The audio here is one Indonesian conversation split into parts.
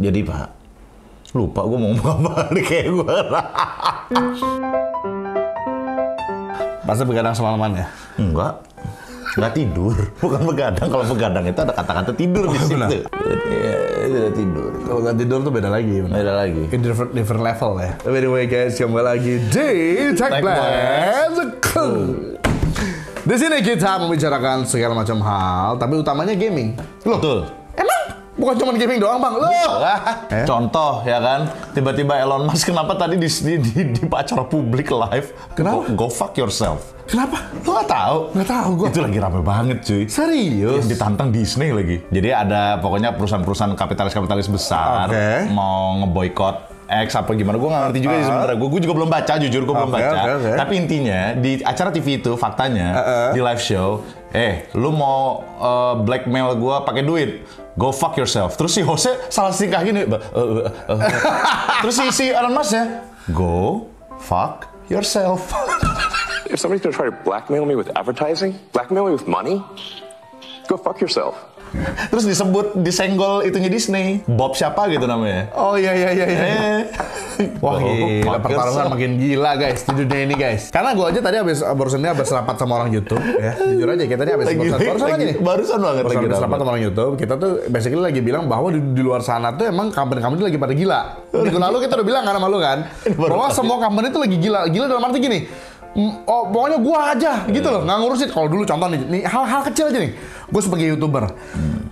Jadi Pak, lupa gue mau ngomong apa nih kayak gue. Pasti begadang semalaman ya? Enggak. Enggak tidur. Bukan begadang. Kalau begadang itu ada kata-kata tidur di Oh, situ. benar. Iya, tidur. Kalau nggak tidur tuh beda lagi. bener. Beda lagi. Ke different, different level ya. Tapi anyway guys, kembali lagi di Tech Tech Blast. Di sini kita membicarakan segala macam hal, tapi utamanya gaming. Loh, Betul. Bukan cuma gaming doang bang? Loh, Eh? Contoh ya kan, tiba-tiba Elon Musk kenapa tadi di di, di, di acara publik live? Kenapa? Go, go fuck yourself. kenapa? Lu nggak tahu? Nggak tahu gua. Itu lagi rame banget cuy. Serius? Yang ditantang Disney lagi. Jadi ada pokoknya perusahaan-perusahaan kapitalis-kapitalis besar Oke. mau ngeboikot X apa gimana gue nggak ngerti juga sih sebenarnya gue gue juga belum baca jujur gue belum Oke, baca oke, oke. tapi intinya di acara TV itu faktanya di live show eh lu mau uh, blackmail gue pakai duit go fuck yourself terus si Jose salah singkah gini "Ba- eh, eh, eh." terus si si Elon Musk ya go fuck yourself If somebody's gonna try to blackmail me with advertising, blackmail me with money, go fuck yourself. terus disebut disenggol itunya Disney Bob siapa gitu namanya Oh iya iya iya. iya. eh Wah gila, pertarungan makin gila guys di dunia ini guys. Karena gue aja tadi habis barusan ini habis rapat sama orang YouTube ya. Jujur aja kita tadi habis lagi barusan, barusan lagi nih. barusan banget Barusan lagi habis rapat sama orang YouTube, kita tuh basically lagi bilang bahwa di, di luar sana tuh emang company-company lagi pada gila. Minggu lalu kita udah bilang kan sama lu kan, bahwa semua company itu lagi gila. Gila dalam arti gini, oh pokoknya gua aja gitu loh, nggak ngurusin. Kalau dulu contoh nih, nih hal-hal kecil aja nih. Gue sebagai youtuber,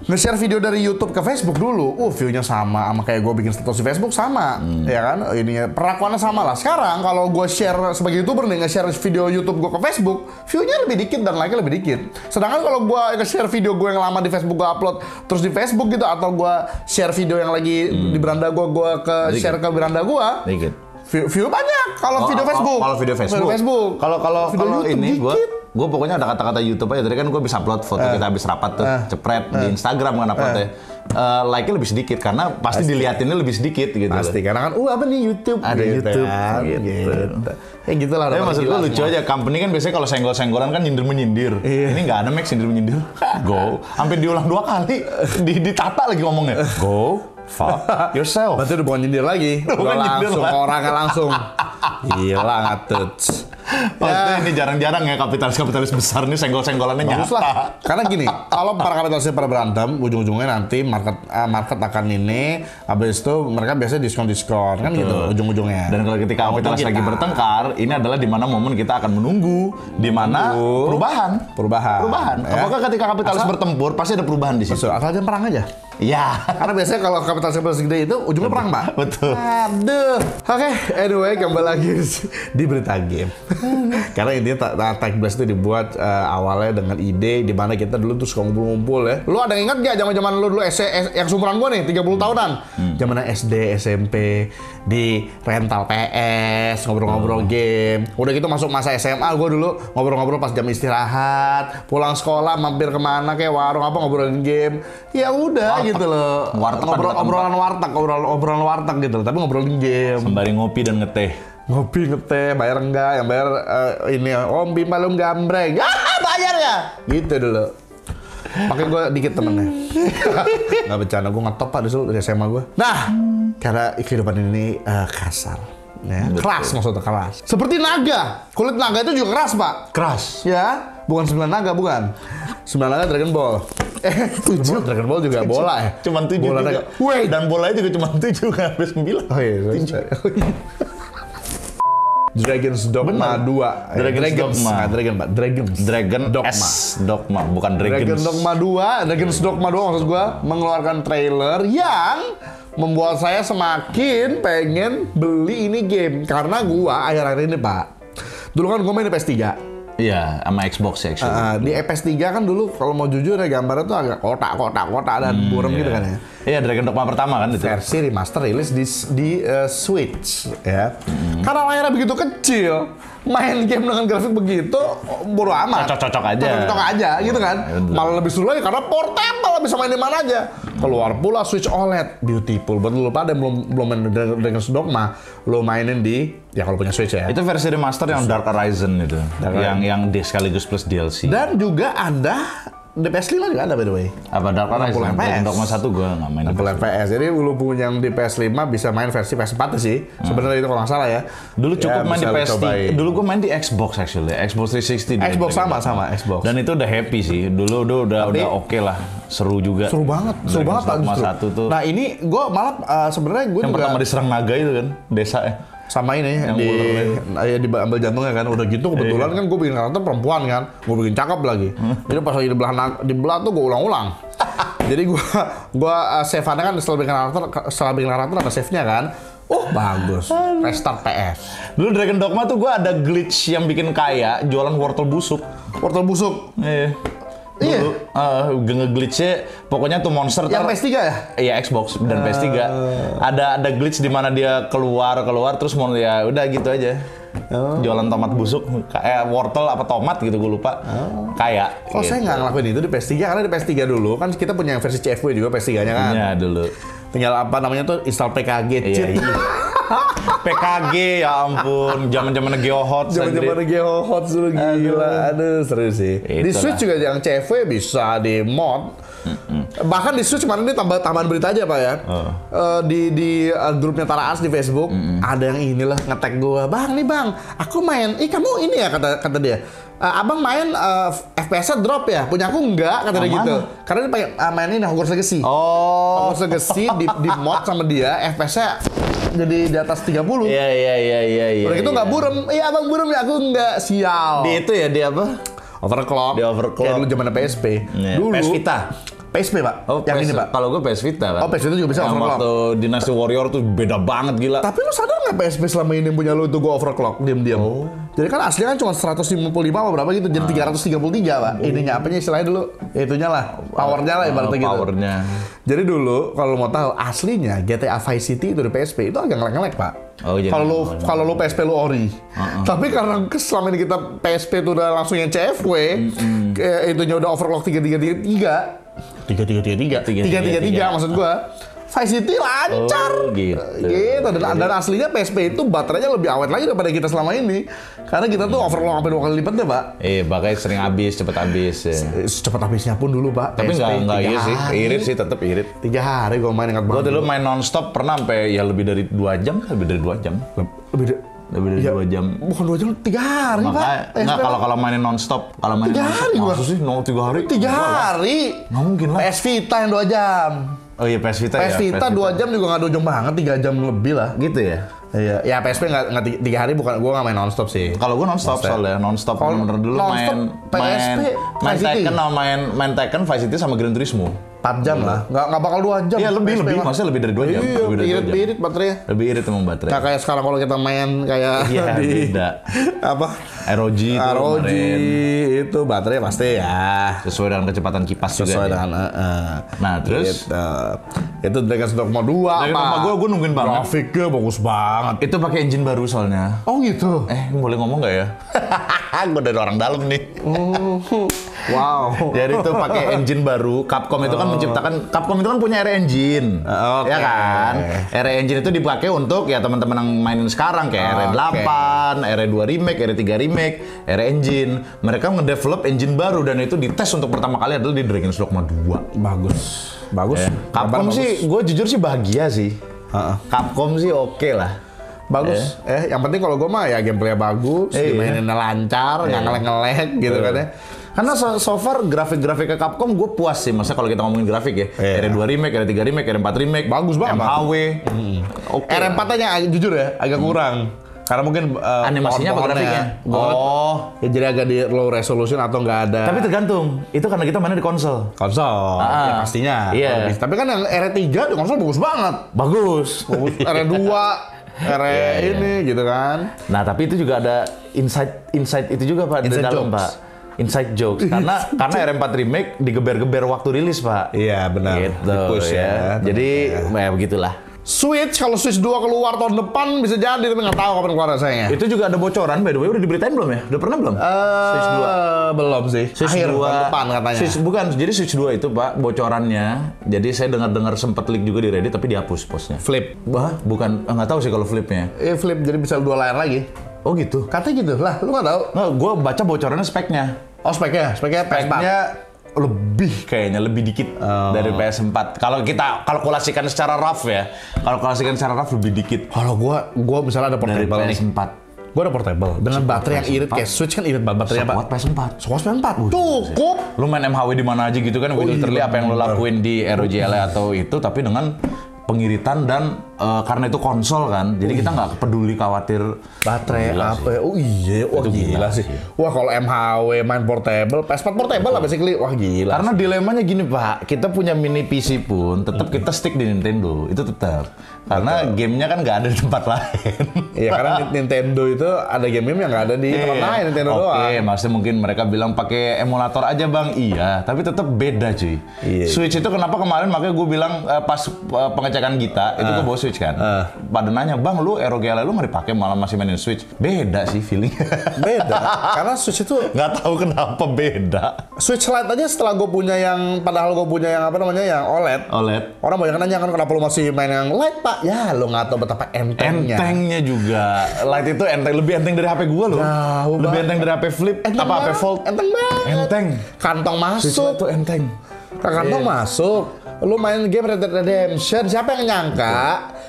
nge-share video dari YouTube ke Facebook dulu, uh view-nya sama, sama kayak gue bikin status di Facebook sama, ya kan? Ini perlakuannya sama lah. Sekarang kalau gue share sebagai youtuber nih nge-share video YouTube gue ke Facebook, view-nya lebih dikit dan like-nya lebih dikit. Sedangkan kalau gue nge-share video gue yang lama di Facebook gue upload terus di Facebook gitu, atau gue share video yang lagi di beranda gue, gue ke Dikit. share ke beranda gue, Dikit. view, view banyak. Kalau Oh, video oh, Facebook, Kalau video Facebook. Facebook. Kalau kalau Video kalau ini gue. Gue pokoknya ada kata-kata YouTube aja. Tadi kan gue bisa upload foto kita habis rapat tuh, cepret di Instagram kan uploadnya. Eh, like-nya lebih sedikit karena pasti, diliatinnya lebih sedikit gitu. loh. Pasti karena kan, uh apa nih YouTube? Ada YouTube, kan, gitu. gitu. Ya gitu lah. Orang maksud gue lucu aja, company kan biasanya kalau senggol-senggolan kan nyindir-menyindir. Iya. Ini nggak ada Max nyindir-menyindir. Go. Sampai diulang dua kali. Di, ditata lagi ngomongnya. Go. Fuck yourself. Berarti udah bukan nyindir lagi. Udah bukan nyindir langsung lah. orangnya langsung. Gila ngatut. Maksudnya ini jarang-jarang ya kapitalis-kapitalis besar nih senggol-senggolannya nyata. lah. Karena gini, kalau para kapitalisnya pada berantem, ujung-ujungnya nanti market market akan ini, habis itu mereka biasanya diskon-diskon kan gitu ujung-ujungnya. Dan kalau ketika kapitalis lagi bertengkar, ini adalah di mana momen kita akan menunggu di mana perubahan. Perubahan. Perubahan. Ya. Apakah ketika kapitalis Asal- bertempur pasti ada perubahan di situ? Asal jangan perang aja. Iya. Karena biasanya kalau kapitalis-kapitalis gede itu ujungnya perang, Pak. Betul. Aduh. Oke, anyway, kembali lagi di berita game. Karena intinya Ta- Ta- Tech Blast itu dibuat eh, awalnya dengan ide di mana kita dulu tuh suka ngumpul-ngumpul ya. Lu ada yang ingat gak zaman-zaman lu dulu S S- yang sumuran gua nih 30 tahunan? Zaman SD, SMP di rental PS, ngobrol-ngobrol game. Udah gitu masuk masa SMA gua dulu ngobrol-ngobrol pas jam istirahat, pulang sekolah mampir ke mana kayak warung apa ngobrolin game. Ya udah. Gitu loh. Warteg ngobrol obrolan warteg, obrolan obrolan warteg gitu loh. Tapi ngobrolin game. Sembari ngopi dan ngeteh. Ngopi ngeteh, bayar enggak? Yang bayar eh, ini Om Bim belum gambreng. Ah, bayar ya? Gitu dulu. Pakai gue dikit temennya. Nggak bercanda, gue ngetop pak dulu dari SMA gue. Nah, karena kehidupan ini eh, kasar. Ya, keras maksudnya keras. Seperti naga. Kulit naga itu juga keras, Pak. Keras. Ya, bukan sembilan naga, bukan. Sembilan naga Dragon Ball. Eh, tujuh. Dragon Ball juga bola ya? Cuman tujuh Bola juga. Wait. Dan bolanya juga cuma tujuh, nggak sampai sembilan. Oh iya, Tujuh. Dragon's Dogma Bener. 2. Dragon's Dragons, Dogma. Dragon, Pak. Dragons. Dragon Dogma. S Dogma, bukan Dragon. Dragon Dogma 2, Dragon's Dogma 2 maksud gua mengeluarkan trailer yang membuat saya semakin pengen beli ini game karena gua akhir-akhir ini, Pak. Dulu kan gua main di PS3. Iya, sama Xbox ya actually. Uh, di PS3 kan dulu kalau mau jujur ya gambarnya tuh agak kotak-kotak kotak dan buram gitu kan ya. Iya, Dragon Dogma pertama kan itu. versi remaster rilis di di uh, Switch ya. Karena layarnya begitu kecil, main game dengan grafik begitu bodo amat. Cocok-cocok aja. Cocok-cocok aja gitu kan. Ya, betul. Malah lebih seru lagi karena portable bisa main di mana aja. Keluar pula Switch OLED, beautiful. Buat lu pada belum belum main Dra- Dragon's Dogma, lu mainin di ya kalau punya Switch ya. Itu versi remaster yang Dark Horizon itu. Dark yang yang di sekaligus plus DLC. Dan juga ada di PS5 juga ada by the way. Apa Dark Rise? 60 Black FPS. Dogma 1 gue nggak main. Apple PS. Jadi lu punya yang di PS5 bisa main versi PS4 sih. Sebenarnya itu kalau nggak salah ya. Dulu cukup Ya, main di bisa lu PS3. cobain. Dulu gue main di Xbox actually. Xbox 360. deh. Xbox sama sama Xbox. Dan itu udah happy sih. Dulu udah udah, Tapi- udah oke lah. Seru juga. seru banget, seru banget Pak, Dogma justru. 1 tuh. Nah ini gue malah uh, sebenarnya gue yang juga pertama diserang naga itu kan. Desa ya. Sama ini Yang di ya diambil jantungnya kan udah gitu kebetulan kan gue bikin karakter perempuan kan gue bikin cakep lagi. Jadi pas lagi di belah di belah tuh gue ulang-ulang. Jadi gue gue uh, save kan setelah bikin karakter setelah bikin karakter ada save nya kan. Oh bagus. Restart PS Dulu Dragon Dogma tuh gue ada glitch yang bikin kaya jualan wortel busuk. portal busuk? Iya. Iya. Dulu, uh, nge-glitchnya pokoknya tuh monster yang tar- PS3 ya Iya Xbox dan PS3. Ada ada glitch di mana dia keluar keluar terus mau ya udah gitu aja. Jualan tomat busuk kayak wortel apa tomat gitu gue lupa. Kayak. Kok saya nggak ngelakuin itu di PS3 karena di PS3 dulu kan kita punya versi CFW juga PS3-nya kan. Iya dulu. Tinggal apa namanya tuh install PKG Iya, iya. PKG ya ampun, zaman-zaman Geohot. Zaman-zaman Geo Hot dulu gila. Aduh, seru sih. di Itulah. Switch juga yang CV bisa di mod. Bahkan di Switch kemarin ini tambah tambahan berita aja Pak ya. Oh. Eh, di di eh, grupnya Taraas di Facebook ada yang inilah ngetek gua. Bang nih Bang, aku main. Ih kamu ini ya kata kata dia. "Eh, abang main eh, FPS-nya drop ya? Punya aku enggak kata dia gitu. Karena dia pengen ah, main ini Hogwarts Legacy. Oh. Hogwarts Legacy di, di mod sama dia FPS-nya jadi di atas 30. Iya iya iya iya iya. Udah gitu iya. nggak burem. Iya abang burem ya aku nggak sial. Di itu ya di apa? overclock. Di overclock. Kayak dulu zaman PSP. Iya, Dulu. PS Vita. PSP pak. Oh, yang PS ini pak. Kalau gue PS Vita kan. Oh, PS Vita juga bisa Yang overclock. waktu Dynasty Warrior tuh beda banget gila. Tapi lo sadar nggak PSP selama ini punya lo itu gue overclock diam-diam. Oh. Jadi kan aslinya kan cuma 155 apa berapa gitu, jadi nah. 333 pak. Ininya apanya istilahnya dulu, itunya lah, powernya lah ibaratnya gitu. Powernya. Jadi dulu kalau mau tahu aslinya GTA Vice City itu di PSP itu agak ngelek-ngelek pak. Oh, kalau lu kalau lu PSP lu ori. Uh-uh. Tapi karena selama ini kita PSP itu udah langsung yang CFW, mm-hmm. itunya udah overclock 3333. 3333. 333 maksud gua Vice City lancar. Oh, gitu. Gitu. Dan, dan aslinya PSP itu baterainya lebih awet lagi daripada kita selama ini. Karena kita tuh overclock sampai dua kali lipatnya, Pak. Iya, makanya sering habis, cepet habis. Ya. Eh, Secepat habisnya pun dulu, Pak. Tapi nggak nggak iya sih, irit sih tetap irit. Tiga hari gue main ingat Gue banget. dulu main nonstop pernah sampai ya lebih dari dua jam, lebih dari dua jam. lebih de- Lebih dari Ya, dua jam. Bukan dua jam, tiga hari, Pak. Makanya PSP, nggak kalau Pak. kalau mainin nonstop, kalau mainin Tiga hari masa sih? No, tiga hari? Tiga Enggak hari. Nggak mungkin lah. PS Vita yang dua jam. Oh iya PS Vita ya. PS Vita dua jam juga nggak dua jam banget, tiga jam lebih lah. Gitu ya. Iya, ya PSP nggak nggak tiga, hari bukan gue nggak main nonstop sih. Kalau gue nonstop soalnya nonstop Kalau bener-bener dulu nonstop, main PSP, main main. Tekken main main Tekken Vice City sama Gran Turismo. 4 jam lah, nggak nggak bakal dua jam. Iya lebih PSP lebih, mah. maksudnya lebih dari dua jam. Iya, lebih dari irit jam. irit baterainya. Lebih irit emang baterai. Nggak kayak sekarang kalau kita main kayak Iya, di beda. apa? ROG itu ROG kemarin itu baterai pasti ya sesuai dengan kecepatan kipas juga. sesuai ya. dengan eh, eh. Nah, terus? Gitu. itu Dragon's Dogma 2 Dragon? Dogma gua- gua nungguin banget. Grafiknya bagus banget. Itu pakai engine baru soalnya. Oh gitu. Eh, boleh ngomong nggak ya? gue dari orang dalam nih. Wow. Jadi itu pakai engine baru. Capcom itu kan menciptakan Capcom itu kan punya RE engine. Oh, oke. Ya kan? RE engine itu dipakai untuk ya teman-teman yang mainin sekarang kayak RE8, RE2 remake, RE3 remake, RE engine. Mereka ngedevelop engine baru dan itu dites untuk pertama kali adalah di Dragon's Dogma 2. Bagus. Bagus. Ya. Capcom Kabar sih, gue jujur sih bahagia sih. Heeh. Capcom sih oke lah. bagus. Eh, yang penting kalau gue mah ya gameplaynya bagus, Iya. dimaininnya lancar, nggak Iya. ngelek-ngelek gitu kan ya. Karena so, so far grafik-grafiknya Capcom gue puas sih. Maksudnya kalau kita ngomongin grafik ya. Iya. RE2 remake, RE3 remake, RE4 remake. Bagus banget. MHW. Oke. R4 nya ag- jujur ya, agak kurang. Karena mungkin eh, Animasinya apa grafiknya? pohon- Oh. ya jadi agak di low resolution atau nggak ada Tapi tergantung. Itu karena kita mainnya di konsol. konsol. Ah, ya pastinya. iya. Bisa. Tapi kan yang R3 di konsol bagus banget. Bagus. Bagus. R2, R Iya, iya. ini gitu kan. Nah, tapi itu juga ada insight insight itu juga Pak di Inside dalam, jokes. Pak. Inside jokes. Karena karena R4 remake digeber-geber waktu rilis, Pak. Iya benar. Gitu Di-push ya. Jadi ya begitulah. Switch kalau Switch 2 keluar tahun depan bisa jadi tapi nggak tahu kapan keluar sayangnya. Itu juga ada bocoran by the way udah diberitain belum ya? Udah pernah belum? Switch 2. Eh, belum sih. Switch Akhir 2 tahun depan katanya. Switch, bukan, jadi Switch 2 itu Pak bocorannya. Jadi saya dengar-dengar sempat leak juga di Reddit tapi dihapus postnya. Flip. Wah, bukan eh, nggak tahu sih kalau flipnya. Eh flip jadi bisa dua layar lagi. Oh gitu. Katanya gitu lah, lu nggak tahu? Nggak, gue baca bocorannya speknya. Oh speknya, speknya PS4. Speknya lebih kayaknya lebih dikit dari PS4. Kalau kita kalkulasikan secara rough ya, kalkulasikan secara rough lebih dikit Kalau gua gua misalnya ada dari portable nih. PS4. Gua ada portable dengan baterai yang irit kayak Switch kan irit banget baterainya, Pak. Kuat PS4. Soalnya PS4 cukup. Lu main MHW di mana aja gitu kan, Oh, iya, literally apa yang lu lakuin di ROGLE atau itu, tapi dengan pengiritan dan eh, karena itu konsol kan, jadi kita nggak peduli khawatir Baterai Gila apa ya? Oh iya, wah Itu gila, gila sih. Wah kalau MHW main portable, PS4 portable lah basically. Wah gila. Karena dilemanya gini Pak, kita punya mini PC pun tetap kita stick di Nintendo, itu tetap. Karena gamenya kan nggak ada di tempat lain. Iya karena Nintendo itu ada game-game yang nggak ada di tempat Iya. lain Nintendo Oke, doang. maksudnya mungkin mereka bilang pakai emulator aja bang, iya. Tapi tetap beda cuy. Iya. Switch itu kenapa kemarin makanya gue bilang eh, pas eh, pengecekan Gita itu gue bawa Switch kan. Ah. Pada nanya bang, lu ROGL lu nggak dipakai malah masih mainin Switch. Beda sih feeling. Beda. karena Switch itu Nggak tahu kenapa beda. Switch Lite aja setelah gue punya yang padahal gue punya yang apa namanya yang OLED. OLED. Orang banyak nanya kan kenapa lu masih main yang Lite pak? Ya lu nggak tahu betapa entengnya. Entengnya juga. Light itu enteng, lebih enteng dari HP gue loh. Jauh lebih enteng dari HP Flip. Enteng apa HP banget, Fold? Enteng banget. Enteng. Kantong Switch masuk. Lite tuh enteng. Kantong masuk. Lu main game Red Dead Redemption. Siapa yang nyangka?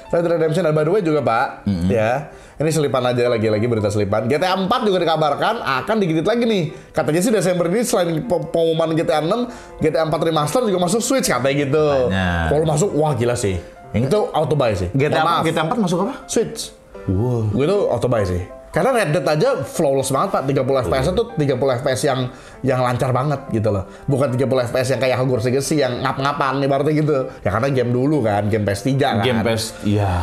Red Dead Redemption dan by the way juga pak. Ya. Ini selipan aja lagi-lagi berita selipan. GTA 4 juga dikabarkan akan digigit lagi nih. Katanya sih Desember ini selain pe- pengumuman GTA 6, GTA 4 Remaster juga masuk Switch katanya gitu. Kalau masuk, wah gila sih. Itu auto buy sih. GTA, maaf. GTA 4 masuk apa? Switch. Wow. Gue tuh auto buy sih. Karena Red Dead aja flawless banget pak, 30 FPS itu 30 FPS yang yang lancar banget gitu loh. Bukan 30 FPS yang kayak Hogwarts Legacy yang ngap-ngapan ibaratnya gitu. Ya karena game dulu kan, game PS3 kan. Game PS, iya.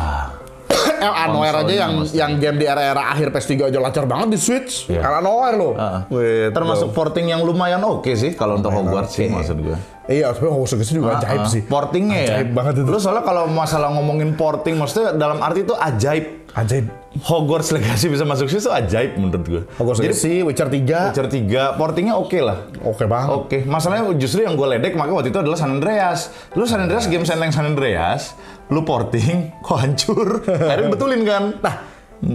Eh, Unaware aja yang mesti. yang game di era-era akhir PS3 aja lancar banget di Switch. Iya. Karena Unaware loh. Gitu. Termasuk porting yang lumayan oke sih kalau untuk Hogwarts sih maksud gue. Iya, tapi Hogwarts Legacy juga ajaib Ah, sih. Portingnya ya. Ajaib banget itu. Lu soalnya kalau masalah ngomongin porting, maksudnya dalam arti itu ajaib. Ajaib. Hogwarts Legacy bisa masuk situ ajaib menurut gue. Hogwarts Jadi Legacy, Witcher 3. Witcher 3, portingnya oke lah. Oke banget. Oke, masalahnya justru yang gue ledek makanya waktu itu adalah San Andreas. Lu San Andreas game senteng San Andreas, lu porting, kok hancur. Akhirnya betulin kan. Nah,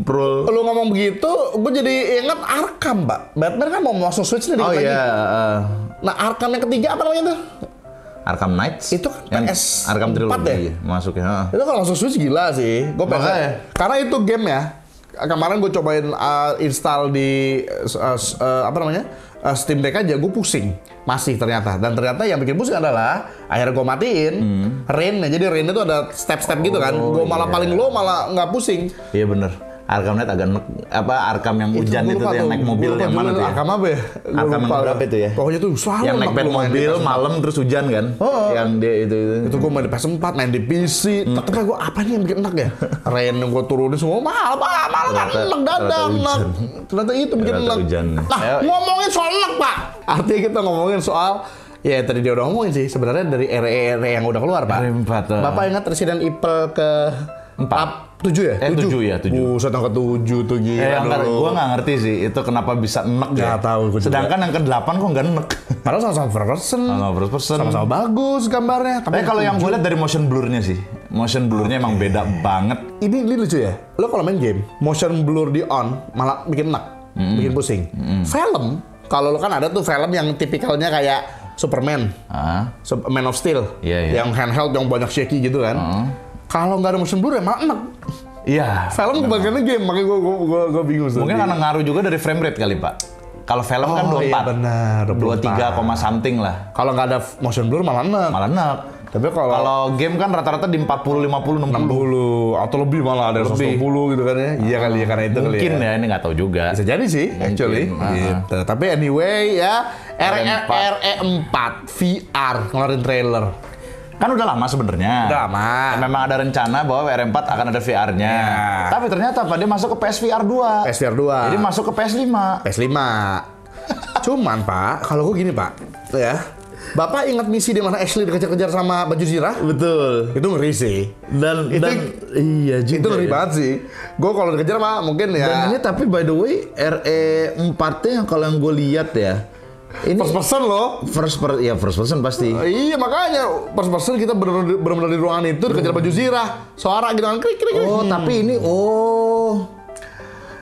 Pro. Lu ngomong begitu, gue jadi inget Arkham, Pak. Batman kan mau masuk Switch nih Oh iya, eh, Nah, Arkham yang ketiga apa namanya tuh? Arkham Knights. Itu kan PS Arkham 4 Trilogy ya? masuk ya. heeh. Itu kalau masuk Switch gila sih. Gue pengen. Makanya. Karena itu game ya. Kemarin gue cobain uh, install di uh, uh, apa namanya uh, Steam Deck aja, gue pusing masih ternyata. Dan ternyata yang bikin pusing adalah akhirnya gue matiin rain Jadi rain itu ada step-step gitu kan. Oh, Gue malah iya. paling low malah nggak pusing. Iya bener. Arkhamnet agak apa Arkham yang hujan itu, tuh, yang naik mobil yang mana tuh? Ya? Arkham apa ya? Arkham yang berapa itu ya? Pokoknya tuh selalu yang naik mobil malam terus hujan kan? Oh, yang dia itu itu. Itu gue main di PS4, main di PC. Hmm. Tapi gue apa nih yang bikin enak ya? Rain yang gue turunin semua mahal, mahal, mahal kan enak dadang enak. Ternyata itu bikin enak. Nah ngomongin soal enak pak, artinya kita ngomongin soal Ya tadi dia udah ngomongin sih sebenarnya dari re-re yang udah keluar pak. Eh. Bapak ingat presiden Evil ke empat tujuh ya? Eh, tujuh ya, tujuh. Buset yang ke tujuh tuh gila Eh, dulu. gue nggak ngerti sih itu kenapa bisa enek ya. Nggak tahu, juga. Sedangkan yang ke-8 kok nggak enek. Padahal sama-sama first person. Sama first person. Sama-sama bagus gambarnya. Tapi Tapi kalau yang gue lihat dari motion blurnya sih, motion blurnya emang beda banget. ini, ini lucu ya. Lo kalau main game, motion blur di on malah bikin enak, bikin pusing. Film, kalau lo kan ada tuh film yang tipikalnya kayak Superman, Ah, Man of Steel, Iya, iya. yang handheld yang banyak shaky gitu kan. Kalau nggak ada motion blur ya enak. iya. Film kebagiannya game, makanya gue gue gue gue bingung. Mungkin karena ngaruh juga dari frame rate kali pak. Kalau film kan Oh, 24, iya benar, 23, koma something lah, kalau nggak ada motion blur malah enak. malah enak. Tapi kalau Kalau game kan rata-rata di 40, 50, 60. 60 atau lebih malah ada Lebih. 120 gitu kan ya. Iya kali ya karena itu kali Mungkin ya. ya, ini nggak tahu juga. Bisa jadi sih, actually. ah. Gitu. Tapi anyway ya, RE4. RE4 VR ngeluarin trailer. Kan udah lama sebenarnya. Udah lama. Memang ada rencana bahwa R4 akan ada VR-nya. Ya. Tapi ternyata apa? Dia masuk ke PSVR 2. PSVR 2. Jadi masuk ke PS5. PS5. Cuman Pak, kalau gue gini Pak, tuh ya. Bapak ingat misi di mana Ashley dikejar-kejar sama baju zirah? Betul. Itu ngeri sih. Dan Itu- dan iya juga. Itu ngeri ya. banget sih. Gue kalau dikejar mah mungkin ya. Dan ini tapi by the way RE4 nya kalau yang gue lihat ya. Ini first person loh. first per, ya first person pasti. Iya makanya first person kita benar-benar di ruangan itu dikejar baju zirah, suara gitu kan krik krik. Oh, tapi ini oh.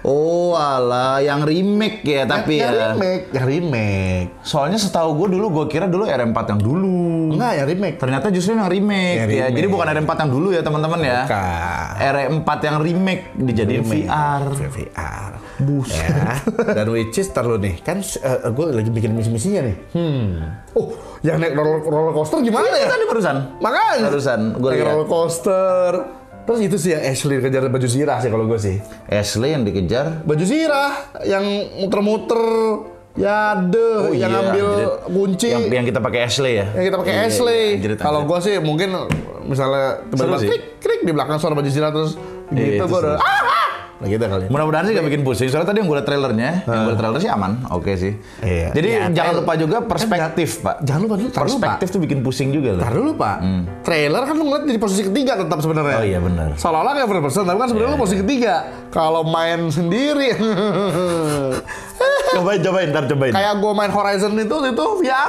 Oh alah, yang remake ya tapi yang ya. remake, yang remake. Soalnya setahu gue dulu, gue kira dulu R4 yang dulu. Enggak, yang remake. Ternyata justru yang remake, Yang ya. remake. Jadi bukan R4 yang dulu ya teman-teman ya. Bukan. R4 yang remake dijadiin Remake. VR. VR. Bus. Ya. Dan which is terlalu nih, kan gue lagi bikin misi-misinya nih. Hmm. Oh, yang naik roller, roller coaster gimana ya? Tadi barusan. Makanya. Barusan gue Naik lihat. roller coaster. Terus itu sih yang Ashley kejar baju zirah sih kalau gue sih. Ashley yang dikejar. Baju zirah yang muter-muter. Ya deh, Oh yang iya, ngambil anjrit. kunci. Yang, yang kita pakai Ashley ya. yang kita pakai Iya, Ashley. iya, Kalau gue sih mungkin misalnya tiba-tiba klik klik di belakang suara baju zirah terus Iya, gitu itu gue udah ah, ah. Nah gitu kali. Mudah-mudahan sih gak bikin pusing. Soalnya tadi yang gue liat trailernya, yang gue liat trailer sih aman, oke sih. Iya. Jadi Ya, jangan lupa juga perspektif, Pak. Jangan lupa dulu. Perspektif tuh bikin pusing juga loh. Ntar dulu pak, trailer kan lu ngeliat di posisi ketiga tetap sebenarnya. Oh iya, benar. Seolah-olah kayak first person, tapi kan sebenarnya lu posisi ketiga. Kalau main sendiri, cobain, cobain, ntar cobain. kayak gue main Horizon itu itu VR,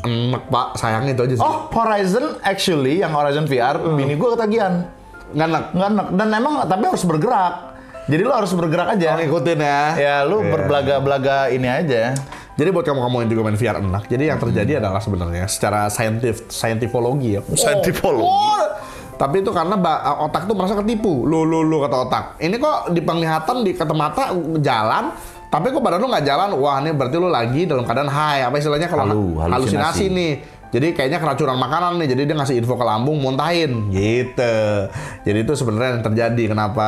enak pak, sayang itu aja sih. Oh, Horizon actually yang Horizon VR, bini gue ketagihan. nggak enak. Nggak enak. Dan emang tapi harus bergerak. Jadi lu harus bergerak aja. Ngikutin ya. Ya, lu Iya. berbelaga-belaga ini aja. Jadi buat kamu-kamu yang juga main VR enak, jadi yang terjadi adalah sebenarnya secara saintif, saintifologi ya. Saintifologi. Oh, tapi itu karena ba- otak tuh merasa ketipu. Lu lu lu kata otak. Ini kok di penglihatan di kata mata jalan, tapi kok badan lu nggak jalan. Wah, ini berarti lu lagi dalam keadaan high. Apa istilahnya kalau Halu, halusinasi. halusinasi. nih. Jadi kayaknya keracunan makanan nih. Jadi dia ngasih info ke lambung, muntahin gitu. Jadi itu sebenarnya yang terjadi kenapa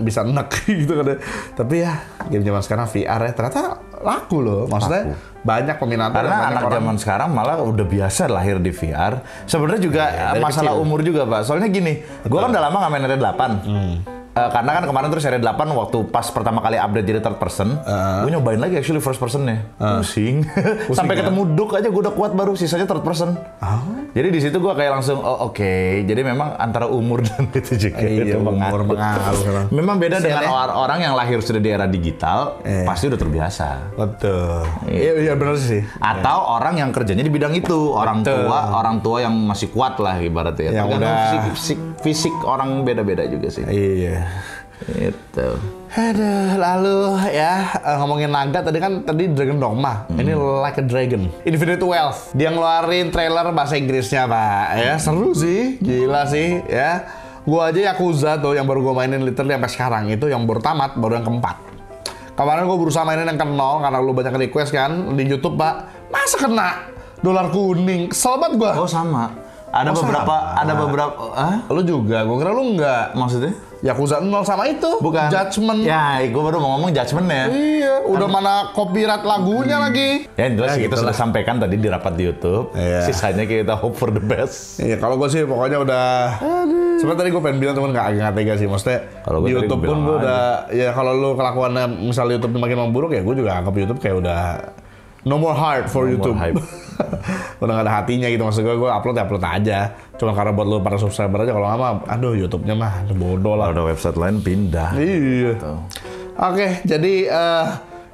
bisa enek gitu kan. Tapi ya game zaman sekarang VR ya ternyata laku loh. Maksudnya Laku. banyak peminatnya dan Karena banyak anak orang- zaman sekarang malah udah biasa lahir di VR. Sebenarnya juga dari masalah kecil. umur juga, Pak. Soalnya gini, gua kan udah lama nggak main R8. Hmm. Eh, karena kan kemarin terus R8 waktu pas pertama kali update jadi third person, gue nyobain lagi actually first personnya. Pusing. Sampai ya? ketemu Duke aja gue udah kuat baru, sisanya third person. Ah. Jadi di situ gue kayak langsung, oh oke. Jadi memang antara umur dan itu juga Iya, itu umur mengaruh. mengaruh memang. Beda dengan ya. or- orang yang lahir sudah di era digital, Iya. pasti udah terbiasa. Betul. Iya, iya benar sih. Atau orang yang kerjanya di bidang itu, orang Betul. tua, orang tua yang masih kuat lah ibaratnya. Yang udah- fisik, fisik, fisik orang beda-beda juga sih. Iya. Itu. Aduh, lalu ya eh, ngomongin naga tadi kan tadi Dragon Dogma. Ini Like a Dragon. Infinite Wealth. Dia ngeluarin trailer bahasa Inggrisnya, Pak. Ya, seru sih. Gila sih, ya. Gua aja Yakuza tuh yang baru gua mainin literally sampai sekarang itu yang baru tamat, baru yang keempat. Kemarin gua berusaha mainin yang ke nol karena lu banyak request kan di YouTube, Pak. Masa kena dolar kuning? Kesel banget gua. Oh sama. Ada Oh, beberapa, sama. ada beberapa. Ah? Lu juga, gua kira lu enggak. Maksudnya? Yakuza 0 sama itu. Bukan. Judgment. Ya, gue baru mau ngomong judgment ya. Iya, udah mana copyright lagunya lagi. Ya, jelas Ya, kita gitu sudah lah. sampaikan tadi di rapat di YouTube. Iya. Sisanya kita hope for the best. Iya, kalau gue sih pokoknya udah. Sebenarnya tadi gue pengen bilang temen nggak nggak tega sih, maksudnya Kalau di YouTube pun gue aja. udah, ya kalau lu kelakuannya misal YouTube makin memburuk ya gue juga anggap YouTube kayak udah no more heart for No more YouTube. hype. udah gak ada hatinya gitu maksud gue, gue upload ya upload aja. Cuma karena buat lu para subscriber aja kalau nggak mah, aduh YouTube-nya mah bodoh lah. Ada website lain pindah. Iya. Oke, jadi eh,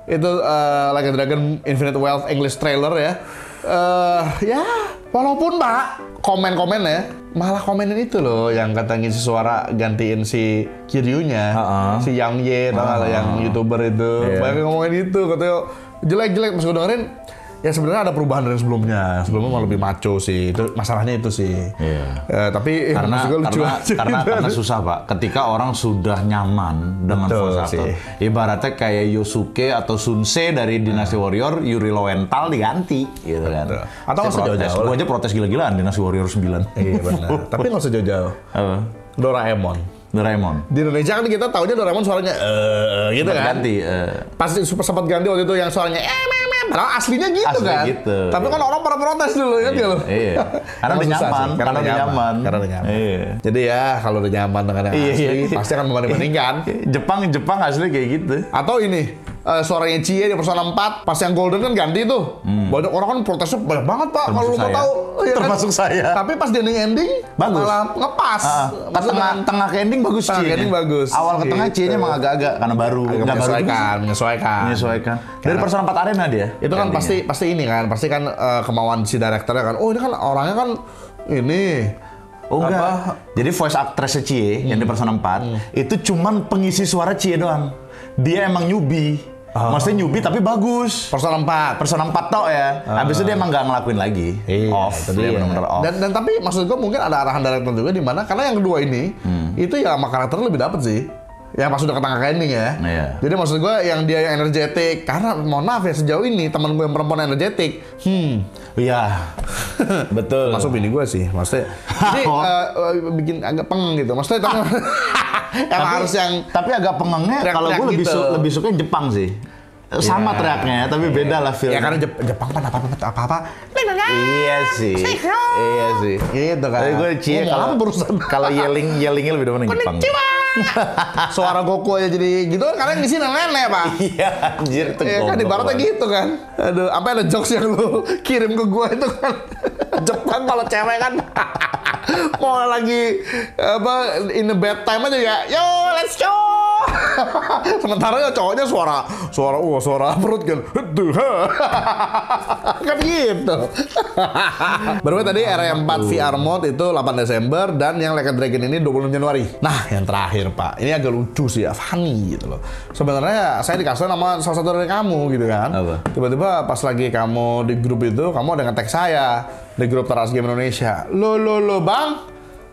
itu eh, Like a Dragon Infinite Wealth English trailer ya. Eh, ya, walaupun Pak komen-komen ya, malah komenin itu loh yang katanya si suara gantiin si Kiryu-nya, Ha-ha. si Yang Ye, nggak lo, yang youtuber itu, Iya. banyak ngomongin itu katanya jelek-jelek pas gue dengerin. Ya sebenarnya ada perubahan dari sebelumnya. Sebelumnya malah lebih maco sih. Itu masalahnya itu sih. Iya. Eh, tapi karena gue lucu karena aja karena, gitu. karena susah pak ketika orang sudah nyaman dengan Betul voice actor ibaratnya kayak Yosuke atau Sunse dari Dynasty Warrior Yuri Lowenthal diganti gitu kan Betul. Atau nggak usah jauh-jauh gue aja protes gila-gilaan Dynasty Warrior 9 Iya benar. Tapi nggak usah jauh-jauh. apa Doraemon. Doraemon Di Indonesia kan kita taunya Doraemon suaranya eh gitu Sempat kan. ganti eh, Pasti super sempat ganti waktu itu yang suaranya eh mem. Padahal aslinya gitu Asli kan. gitu, Tapi iya. kan orang pada protes dulu ya iya, lo. iya. karena udah nyaman sih, karena udah nyaman Karena udah nyaman. iya. Jadi ya kalau udah nyaman dengan yang Iya, asli iya. pasti akan membanding-bandingkan. Jepang Jepang asli kayak gitu Atau ini eh, suaranya Cie di Persona 4 pas yang Golden kan ganti tuh. Banyak orang kan protesnya banyak banget Pak kalau lu Hmm. Mau tahu. Kan? Termasuk saya. Tapi pas di ending ending Bagus. malah ngepas. Ah, ke Maksudnya tengah tengah ke ending bagus Tengah ke Cie-nya. ending bagus. awal ke tengah Gitu. Cie-nya emang agak-agak karena baru agak Nggak baru juga sih. menyesuaikan, menyesuaikan. menyesuaikan dari Persona 4 Arena dia itu kan pasti pasti ini kan pasti kan eh, kemauan si direkturnya kan oh ini kan orangnya kan ini Oh enggak. Jadi voice actress Cie yang di Persona 4 itu cuman pengisi suara Cie doang. Dia emang newbie. Maksudnya newbie tapi bagus. Persona 4. Persona 4 tok ya. Habis itu dia emang nggak ngelakuin lagi. Iya, off. itu Dia dia. benar-benar off. Dan, dan tapi maksud gue mungkin ada arahan director juga di mana karena yang kedua ini Hmm. itu ya sama karakter lebih dapet sih. Ya pas udah ketangkap ending ya. Iya. Jadi maksud gue yang dia yang energetik karena mohon maaf ya sejauh ini teman gue yang perempuan energetik, hmm, Iya. Betul. masuk bini gue sih, maksudnya. Jadi Oh. eh, bikin agak peng gitu, maksudnya tapi Tapi- harus yang tapi agak pengengnya kalau gue lebih gitu. su- lebih suka yang Jepang sih. Sama Iya. teriaknya, tapi beda lah feel. ya karena Jep- Jepang kan apa apa apa apa Iya sih. Iya sih. gitu kan. Tapi gue cie Ngomong kalau kalau yelling yellingnya lebih demen yang Jepang. suara Goku aja jadi gitu kan karena di sini nenek pak. Iya anjir itu Iya kan ibaratnya banget. gitu kan. Aduh, apa ada jokes yang lu kirim ke gua itu kan. Jepang kalau cewek kan mau lagi apa in a bad time aja ya. Yo, let's go. Sementara ya cowoknya suara suara uh suara perut kan. Kan gitu. Baru tadi RM4 VR mode itu 8 Desember dan yang Like a Dragon ini 26 Januari. Nah, yang terakhir Pak, ini agak lucu sih ya, funny gitu loh. Sebenarnya saya dikasih nama salah satu dari kamu gitu kan. Tiba-tiba pas lagi kamu di grup itu, kamu ada nge-tag saya di grup Teras Game Indonesia. Lo lo lo bang,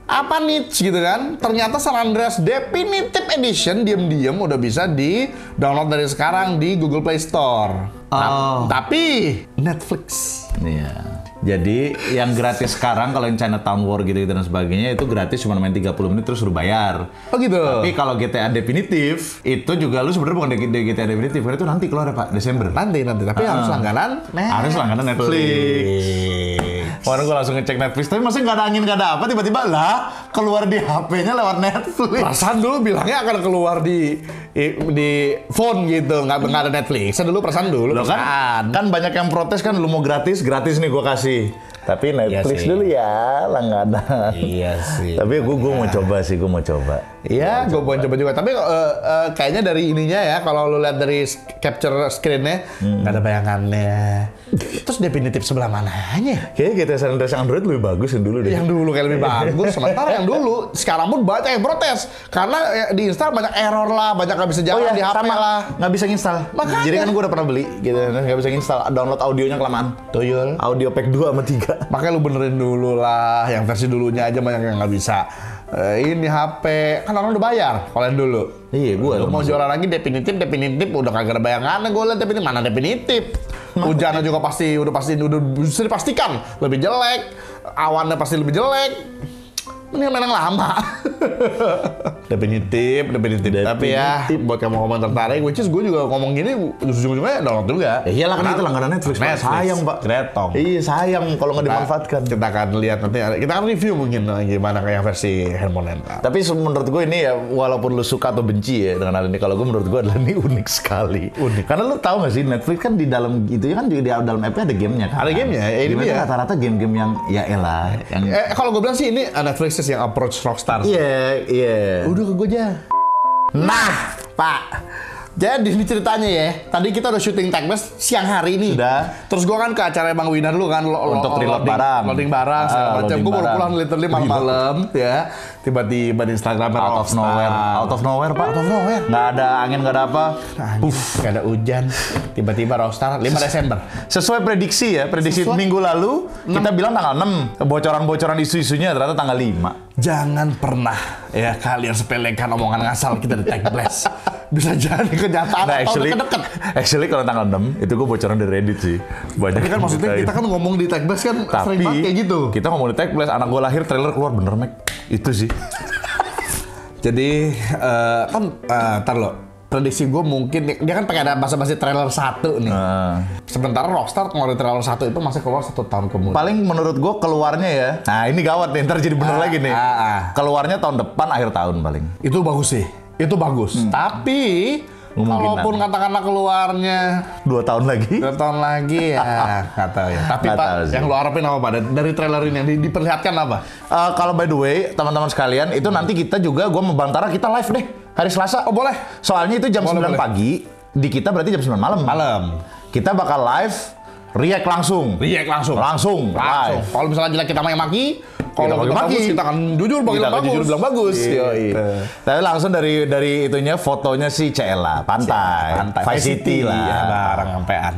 apa nih gitu kan? Ternyata San Andreas Definitive Edition diam-diam udah bisa di download dari sekarang di Google Play Store. Oh. Tapi Netflix. Iya. Jadi yang gratis sekarang kalau yang Chinatown War gitu, gitu dan sebagainya itu gratis cuma main 30 menit terus suruh bayar. Oh gitu. Tapi kalau GTA definitif itu juga lu sebenarnya bukan di GTA definitif karena itu nanti keluar ya Pak Desember. nanti nanti tapi Ah. harus langganan. Harus langganan Netflix. Kemarin gue langsung ngecek Netflix, tapi masih nggak ada angin nggak ada apa, tiba-tiba lah keluar di HP-nya lewat Netflix. Perasaan dulu bilangnya akan keluar di di phone gitu, nggak ada Netflix. Saya dulu perasaan dulu. Loh kan, kan banyak yang protes kan lu mau gratis, gratis nih gua kasih. Tapi Netflix sih. dulu ya langganan. Iya sih. Tapi gue gue mau coba sih, gue mau coba. Iya, gue mau coba juga. Tapi eh, eh, kayaknya dari ininya ya, kalau lu lihat dari capture screen-nya, Hmm. nggak ada bayangannya. Terus definitif sebelah mananya? Kayaknya San Andreas yang Android lebih bagus yang dulu deh. Yang dulu kayak lebih bagus, sementara yang dulu sekarang pun banyak yang protes karena ya, di install banyak error lah, banyak nggak bisa Oh jalan iya, di HP sama. lah. Nggak bisa install. Makanya. Jadi kan gue udah pernah beli, gitu. Nggak bisa install. Download audionya kelamaan. Tuyul. Audio pack 2 sama 3. Makanya lu benerin dulu lah, yang versi dulunya aja banyak yang nggak bisa. Eh, ini HP, kan orang udah bayar. Kalau yang dulu. Iya, gue Lu mau jualan lagi definitif, definitif udah kagak ada bayangannya gue liat definitif mana definitif. Hujannya juga pasti udah pasti udah bisa dipastikan. Lebih jelek, awannya pasti lebih jelek. Mending main yang lama. definitif, definitif, Tapi ya, buat kamu ngomong tertarik, which is gue juga ngomong gini, ujung-ujungnya download juga. Ya iyalah kan itu langganan Netflix, Pak. Sayang, Pak. Gretong. Iya sayang kalau nggak dimanfaatkan. Kita akan lihat nanti, kita akan review mungkin eh, gimana kayak versi handphone. Tapi menurut gue ini ya walaupun lu suka atau benci ya dengan hal ini kalau gue menurut gue adalah ini unik sekali. Unik. Karena lu tahu gak sih Netflix kan di dalam itu kan juga di dalam app-nya ada gamenya kan. Ada gamenya, ya, ini dia. rata-rata game-game yang ya elah yang Eh, kalau gue bilang sih ini eh, Netflix yang approach Rockstar. Iya, iya. Udah ke gue aja. Nah, Pak. Jadi ini ceritanya ya. Tadi kita udah syuting Techbest siang hari ini. Sudah. Terus gua kan ke acara Bang Winar dulu kan lo- lo- Untuk reload loading- barang. Loading barang segala Ah, macam. Gue baru pulang literally malam-malam ya. Tiba-tiba di Instagram out of nowhere, out of nowhere pak. Out of nowhere. Nggak ada angin, nggak ada apa. Puff, gak ada hujan. Tiba-tiba Rockstar 5 Desember. Sesuai prediksi ya, prediksi Sesuai. minggu lalu kita bilang tanggal 6. Bocoran-bocoran isu-isunya ternyata tanggal 5. Jangan pernah ya kalian sepelekan omongan ngasal kita di Techblast. Bisa jadi kenyataan Nah, atau actually, deket-deket. actually kalau tanggal 6 itu gue bocoran dari Reddit sih. Banyak Tapi kan maksudnya kita kan ngomong di Techblast kan sering tapi banget kayak gitu. kita ngomong di Tech Blast, anak gue lahir trailer keluar bener Mac. Itu sih. Jadi eh, kan eh, ntar lo prediksi gue mungkin dia kan pakai ada bahasa-bahasa trailer satu nih. Nah, Sementara Rockstar ngeluarin trailer satu itu masih keluar satu tahun kemudian. paling menurut gue keluarnya ya. Nah ini gawat nih, ntar jadi bener Ah, lagi nih. ah, ah. Keluarnya tahun depan akhir tahun paling. Itu bagus sih. Itu bagus. Tapi Kemungkinan. kalaupun katakanlah keluarnya Dua tahun lagi. dua tahun lagi ya nggak tahu ya. Tapi Pak, tahu sih. yang lu harapin apa Pak? Dari- trailer ini yang di- diperlihatkan apa? Eh, kalau by the way, teman-teman sekalian, itu nanti kita juga, gue mau Bantara, kita live deh. Hari Selasa. Oh boleh. Soalnya itu jam Boleh, 9 boleh. pagi, di kita berarti jam 9 malam. Malam. Kita bakal live, react langsung. React langsung. Langsung, Langsung. Kalau misalnya jelek kita main maki, Kalau kita bagus, kita akan jujur Kita akan bagus. jujur bilang bagus. Gitu. Yoi. Tapi langsung dari dari itunya fotonya si Cella, pantai, Pantai Vice City lah. Ya, barang sampean.